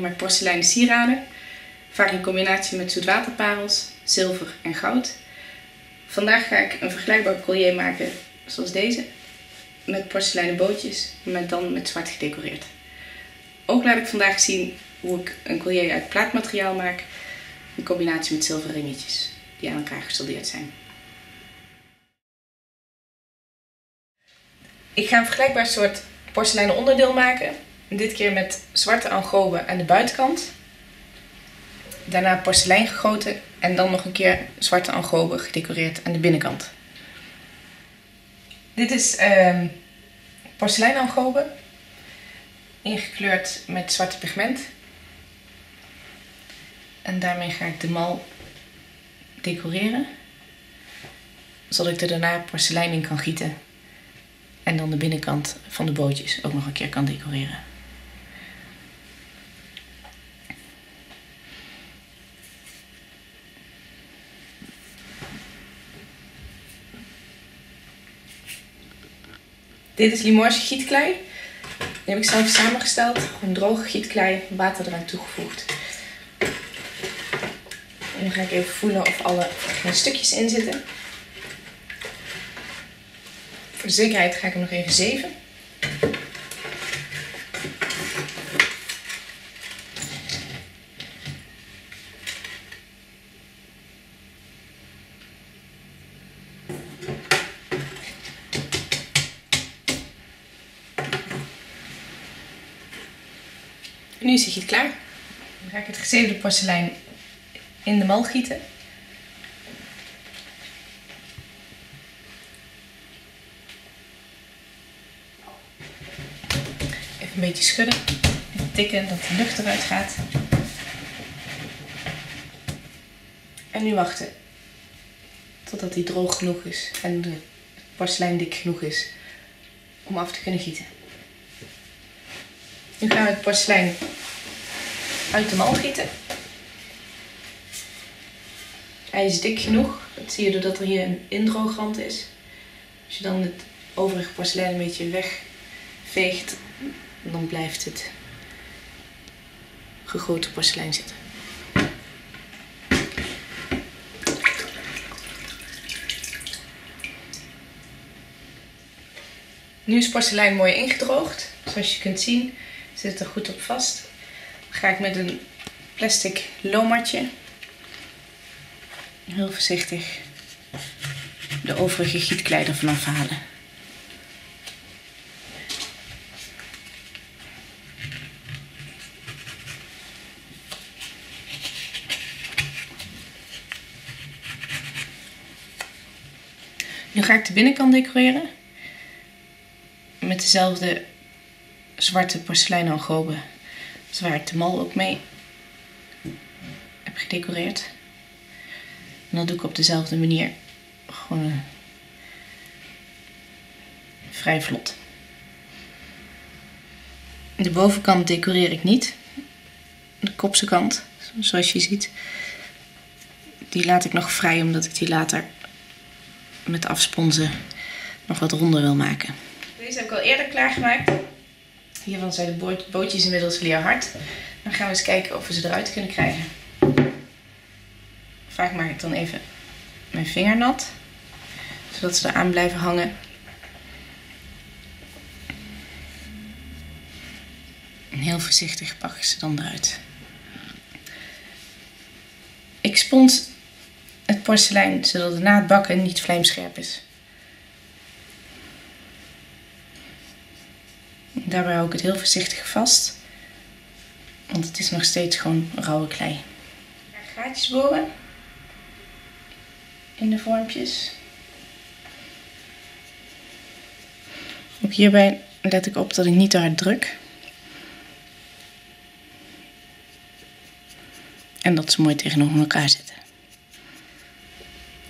Ik maak porseleinen sieraden. Vaak in combinatie met zoetwaterparels, zilver en goud. Vandaag ga ik een vergelijkbaar collier maken zoals deze. Met porseleinen bootjes, maar dan met zwart gedecoreerd. Ook laat ik vandaag zien hoe ik een collier uit plaatmateriaal maak. In combinatie met zilveren ringetjes die aan elkaar gesoldeerd zijn. Ik ga een vergelijkbaar soort porseleinen onderdeel maken. Dit keer met zwarte angoben aan de buitenkant. Daarna porselein gegoten en dan nog een keer zwarte angoben gedecoreerd aan de binnenkant. Dit is uh, porselein. Ingekleurd met zwarte pigment. En daarmee ga ik de mal decoreren. Zodat ik er daarna porselein in kan gieten. En dan de binnenkant van de bootjes ook nog een keer kan decoreren. Dit is Limoges gietklei. Die heb ik zelf samengesteld. Gewoon droge gietklei, water eraan toegevoegd. En dan ga ik even voelen of alle stukjes in zitten. Voor zekerheid ga ik hem nog even zeven. Nu is het klaar. Dan ga ik het gezeefde porselein in de mal gieten. Even een beetje schudden. Even tikken dat de lucht eruit gaat. En nu wachten. Totdat hij droog genoeg is en de porselein dik genoeg is om af te kunnen gieten. Nu gaan we het porselein uit de mal gieten. Hij is dik genoeg. Dat zie je doordat er hier een indroogrand is. Als je dan het overige porselein een beetje wegveegt, dan blijft het gegoten porselein zitten. Nu is porselein mooi ingedroogd. Zoals je kunt zien zit het er goed op vast. Ga ik met een plastic lomatje heel voorzichtig de overige gietklei ervan afhalen. Nu ga ik de binnenkant decoreren met dezelfde zwarte porseleinen algoben. Dus ik de mal ook mee heb gedecoreerd. En dat doe ik op dezelfde manier. Gewoon vrij vlot. De bovenkant decoreer ik niet. De kopse kant, zoals je ziet. Die laat ik nog vrij omdat ik die later met afsponsen nog wat ronder wil maken. Deze heb ik al eerder klaargemaakt. Hiervan zijn de bootjes inmiddels leerhard. Dan gaan we eens kijken of we ze eruit kunnen krijgen. Vaak maak ik dan even mijn vinger nat. Zodat ze eraan blijven hangen. En heel voorzichtig pak ik ze dan eruit. Ik spons het porselein zodat het na het bakken niet vlijmscherp is. Daarbij hou ik het heel voorzichtig vast. Want het is nog steeds gewoon rauwe klei. Gaatjes boren. In de vormpjes. Ook hierbij let ik op dat ik niet te hard druk. En dat ze mooi tegenover elkaar zitten.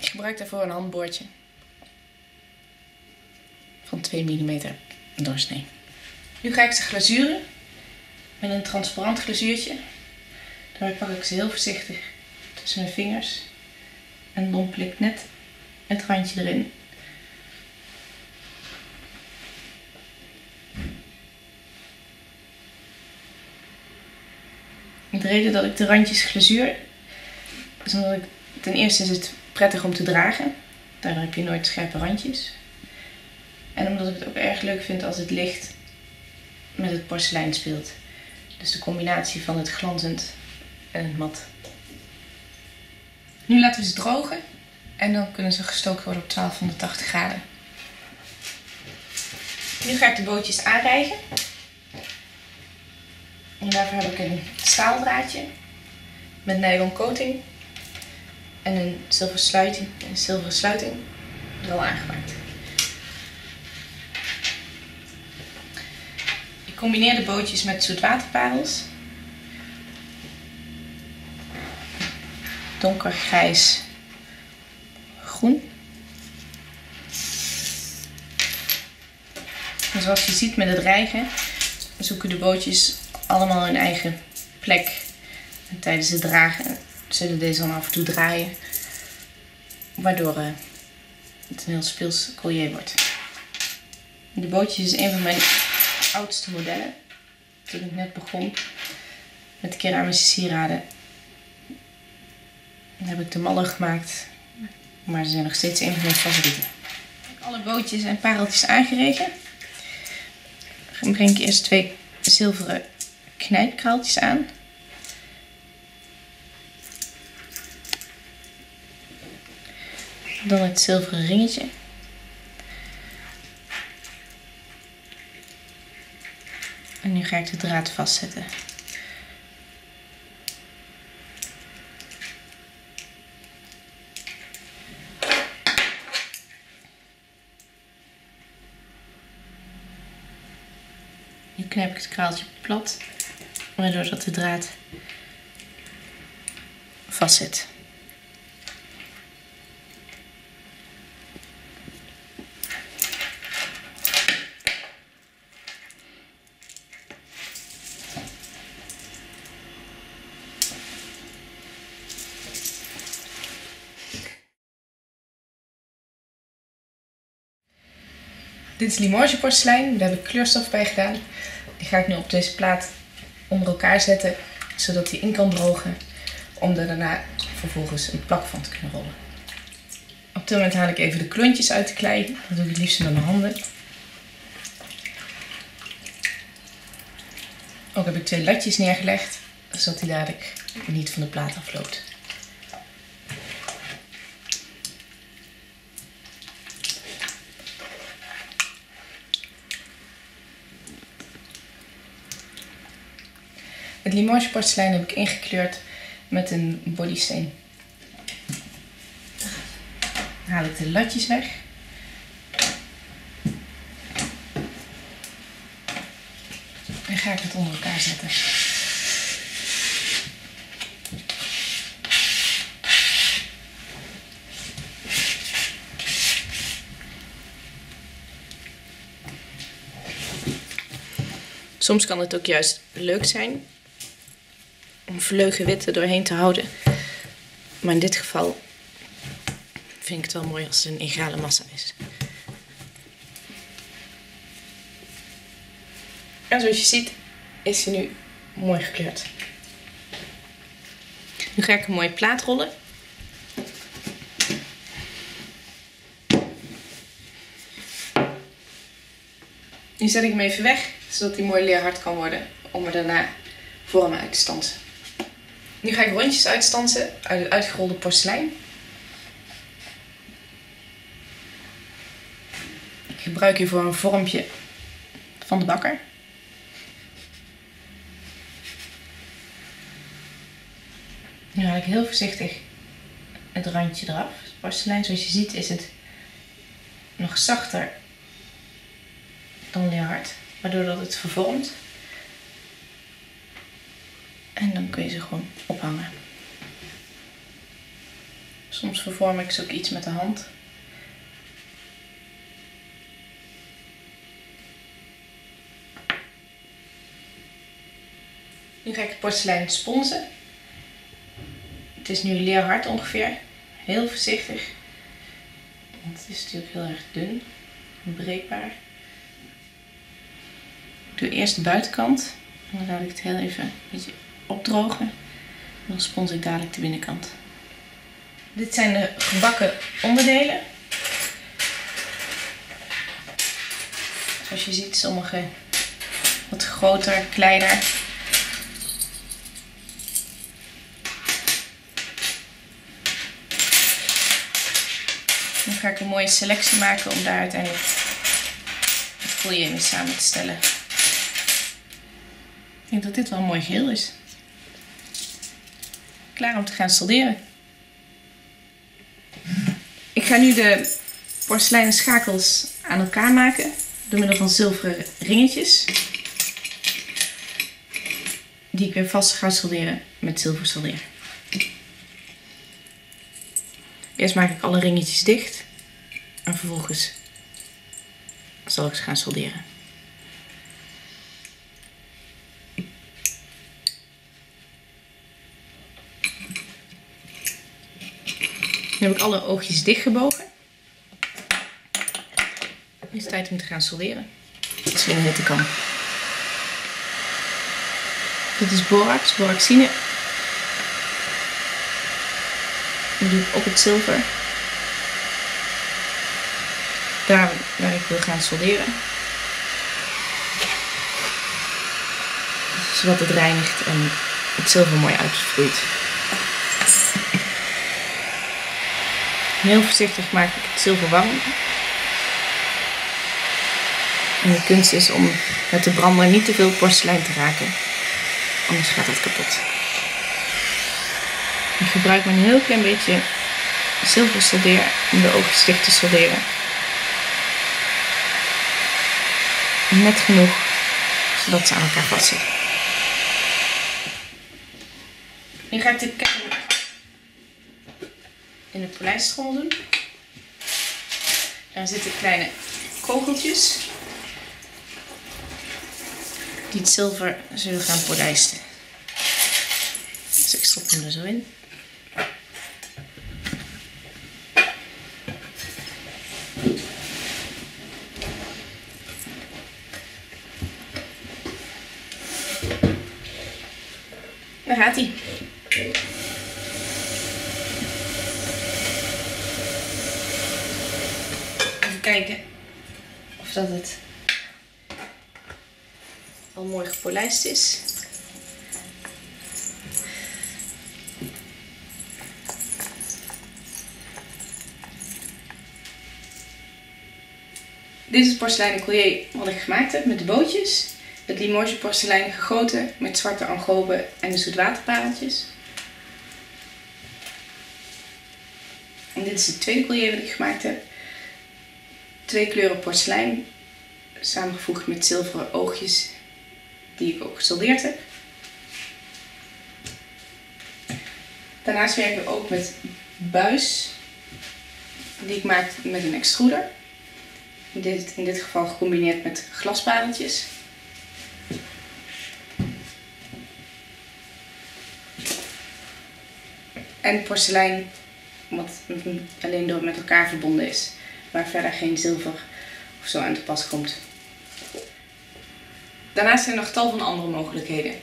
Ik gebruik daarvoor een handboordje. Van 2 mm doorsnee. Nu ga ik ze glazuren met een transparant glazuurtje. Daarbij pak ik ze heel voorzichtig tussen mijn vingers en dompel ik net het randje erin. reden dat ik de randjes glazuur is omdat ik ten eerste is het prettig om te dragen. Daardoor heb je nooit scherpe randjes. En omdat ik het ook erg leuk vind als het licht met het porselein speelt. Dus de combinatie van het glanzend en het mat. Nu laten we ze drogen en dan kunnen ze gestookt worden op 1280 graden. Nu ga ik de bootjes aanrijgen. En daarvoor heb ik een staaldraadje met nylon coating en een zilveren sluiting, een zilveren sluiting er al aangemaakt. Combineer de bootjes met zoetwaterparels. Donkergrijs groen. En zoals je ziet met het rijgen zoeken de bootjes allemaal hun eigen plek. En tijdens het dragen zullen deze dan af en toe draaien. Waardoor uh, het een heel speels collier wordt. De bootjes is een van mijn oudste modellen. Toen ik net begon met keramische sieraden heb ik de mallen gemaakt. Maar ze zijn nog steeds een van mijn favorieten. Alle bootjes en pareltjes aangeregen. Dan breng ik eerst twee zilveren knijpkraaltjes aan. Dan het zilveren ringetje. En nu ga ik de draad vastzetten. Nu knijp ik het kraaltje plat, waardoor dat de draad vastzit. Dit is Limoges porselein. Daar heb ik kleurstof bij gedaan. Die ga ik nu op deze plaat onder elkaar zetten, zodat die in kan drogen. Om er daarna vervolgens een plak van te kunnen rollen. Op dit moment haal ik even de klontjes uit de klei. Dat doe ik het liefst met mijn handen. Ook heb ik twee latjes neergelegd, zodat hij dadelijk niet van de plaat afloopt. Het Limoges porselein heb ik ingekleurd met een bodysteen. Dan haal ik de latjes weg. En ga ik het onder elkaar zetten. Soms kan het ook juist leuk zijn om vleugen witte doorheen te houden. Maar in dit geval vind ik het wel mooi als het een egale massa is. En zoals je ziet is hij nu mooi gekleurd. Nu ga ik een mooie plaat rollen. Nu zet ik hem even weg, zodat hij mooi leerhard kan worden om er daarna vormen uit te stansen. Nu ga ik rondjes uitstansen uit het uitgerolde porselein. Ik gebruik hiervoor een vormpje van de bakker. Nu haal ik heel voorzichtig het randje eraf. Het porselein, zoals je ziet, is het nog zachter dan leerhard, waardoor dat het vervormt. En dan kun je ze gewoon ophangen. Soms vervorm ik ze ook iets met de hand. Nu ga ik het porselein sponsen. Het is nu leerhard ongeveer. Heel voorzichtig. Want het is natuurlijk heel erg dun en breekbaar. Ik doe eerst de buitenkant. Dan laat ik het heel even een opdrogen. Dan spons ik dadelijk de binnenkant. Dit zijn de gebakken onderdelen. Zoals je ziet, sommige wat groter, kleiner. Dan ga ik een mooie selectie maken om daar uiteindelijk het foyer mee samen te stellen. Ik denk dat dit wel een mooi geheel is. Klaar om te gaan solderen. Ik ga nu de porseleinen schakels aan elkaar maken door middel van zilveren ringetjes. Die ik weer vast ga solderen met zilversoldeer. Eerst maak ik alle ringetjes dicht en vervolgens zal ik ze gaan solderen. Nu heb ik alle oogjes dichtgebogen. Nu is het tijd om te gaan solderen. Zolang het kan. Dit is borax, boraxine. Die doe ik op het zilver. Daar waar ik wil gaan solderen. Zodat het reinigt en het zilver mooi uitvloeit. Heel voorzichtig maak ik het zilver warm. En de kunst is om met de brander niet te veel porselein te raken. Anders gaat het kapot. Ik gebruik maar een heel klein beetje zilversoldeer om de oogjes dicht te solderen. Net genoeg, zodat ze aan elkaar vastzitten. Nu ga ik de in de polijstrol doen. Daar zitten kleine kogeltjes die het zilver zullen gaan polijsten. Dus ik stop hem er zo in. Daar gaat hij. Kijken of dat het al mooi gepolijst is. Dit is het porseleinen collier wat ik gemaakt heb met de bootjes. Het Limoges porselein gegoten met zwarte angoben en de zoetwaterpareltjes. En dit is het tweede collier wat ik gemaakt heb. Twee kleuren porselein samengevoegd met zilveren oogjes die ik ook gesoldeerd heb. Daarnaast werken we ook met buis die ik maak met een extruder. In dit, in dit geval gecombineerd met glaspareltjes. En porselein, wat alleen door met elkaar verbonden is, waar verder geen zilver of zo aan te pas komt. Daarnaast zijn er nog tal van andere mogelijkheden.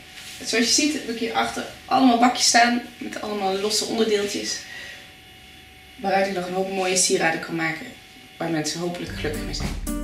Zoals je ziet heb ik hierachter allemaal bakjes staan met allemaal losse onderdeeltjes. Waaruit ik nog een hoop mooie sieraden kan maken waar mensen hopelijk gelukkig mee zijn.